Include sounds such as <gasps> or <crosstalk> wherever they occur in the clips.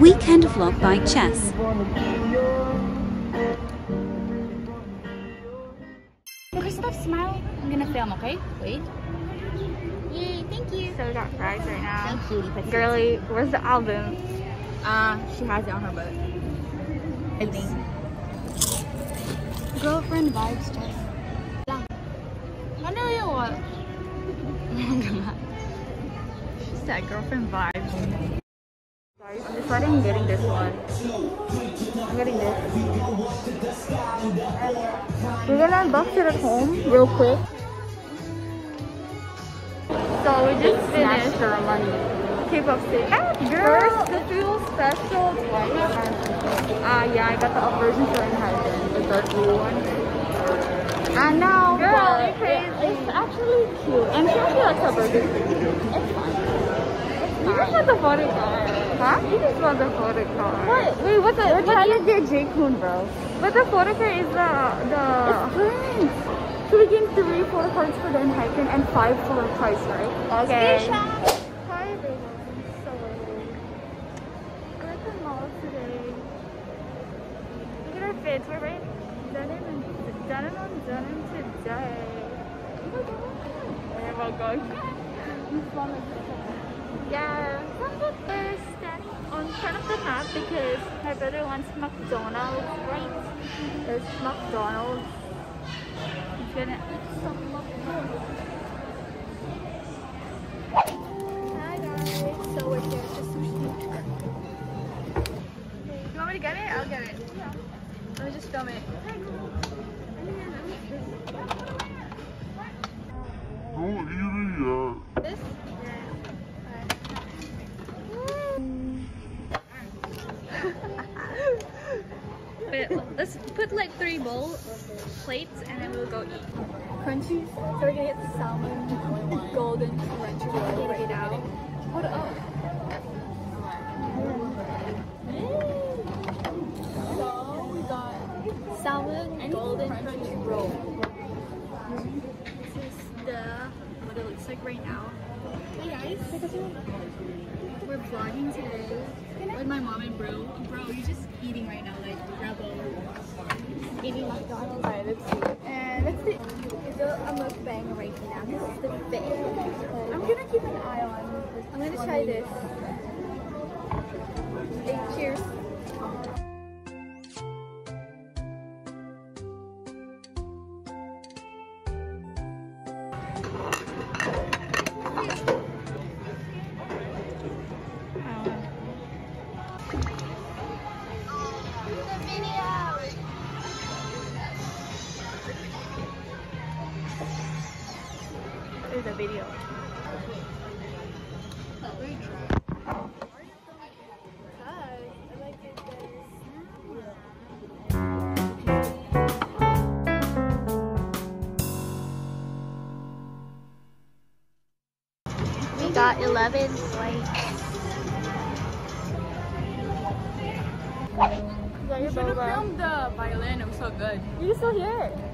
Weekend vlog by Chess. Christoph, smile. I'm gonna film, okay? Wait. Yay, thank you. So we got fries right now. So cutie petite. Girly, where's the album? Uh, she has it on her butt. I think. Girlfriend vibes, Jess. Lang. Ano yung what? <laughs> She said girlfriend vibes. Guys, I'm I'm getting this one. I'm getting this. We're gonna unbox it at home real quick. So we just finished our money. K-pop. Ah, girl, First, the Feel Special twice. Ah, yeah, I got the up version for Enhypen, the dark blue one. And now, Girl, the- you're crazy. It's actually cute. And she actually likes her burger. It's fine. You just want the photo card. Huh? You just want the photo card. What? Wait, what's the? We're trying to get J Kun, bro. But the photo card is the the. It's prints. So we get three photo cards for the Enhypen and five for the price, right? Okay. Hi, baby. So we're at the mall today. Look at our fits. We're right denim and denim on denim today. Oh my god. This one is yeah, some standing on front of the map because my brother wants McDonald's, right? There's McDonald's. He's gonna eat some McDonald's. Hi guys, so we're here the sushi. You want me to get it? I'll get it. Yeah. Let me just film it. This? Put like three bowl plates and then we'll go eat. Crunchy. So we're gonna get the salmon golden crunchy roll right now. What up? So we got salmon golden crunchy roll. This is the what it looks like right now. We're vlogging today with my mom and bro. Bro, you're just eating right now, like rebel. Eating McDonald's. Alright, let's see. And let's see. It's a, mukbang right now. This is the fit. I'm gonna keep an eye on. I'm gonna try this. Hey, cheers. Video. We got 11 plates. You should have filmed the violin. It was so good. You still here? So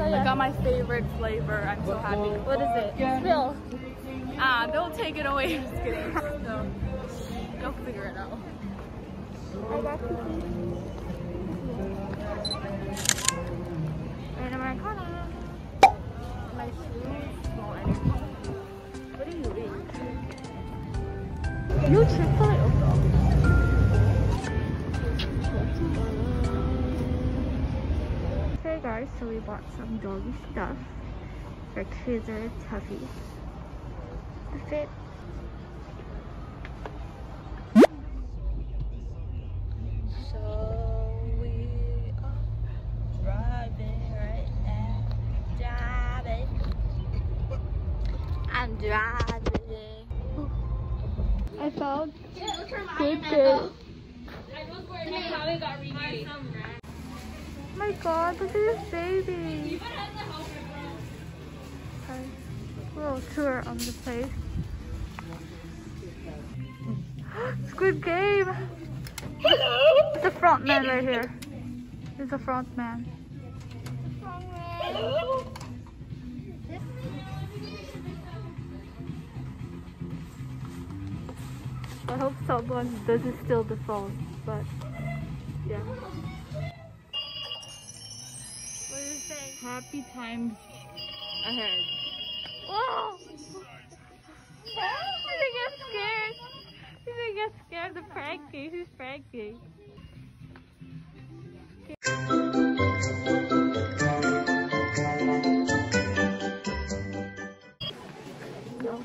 I got my favorite flavor. I'm so happy. What is it? Spill. Ah, don't take it away. <laughs> Just kidding. So, go figure it out. I got cookies. And Americano. My shoes, small energy. What do you eat? You Chick-fil-A Hey so we bought some doggy stuff. for kids are Tuffy. The fit So we are driving right now. Driving. I'm driving. I found good good. My god, look at this baby. Okay, little tour on the place. <gasps> Squid Game! Hello! It's a front man right here. There's a front man. I hope someone doesn't steal the phone, but yeah. happy times ahead. Oh! Oh, Did I get scared. Did I get scared of the pranking. She's pranking. No.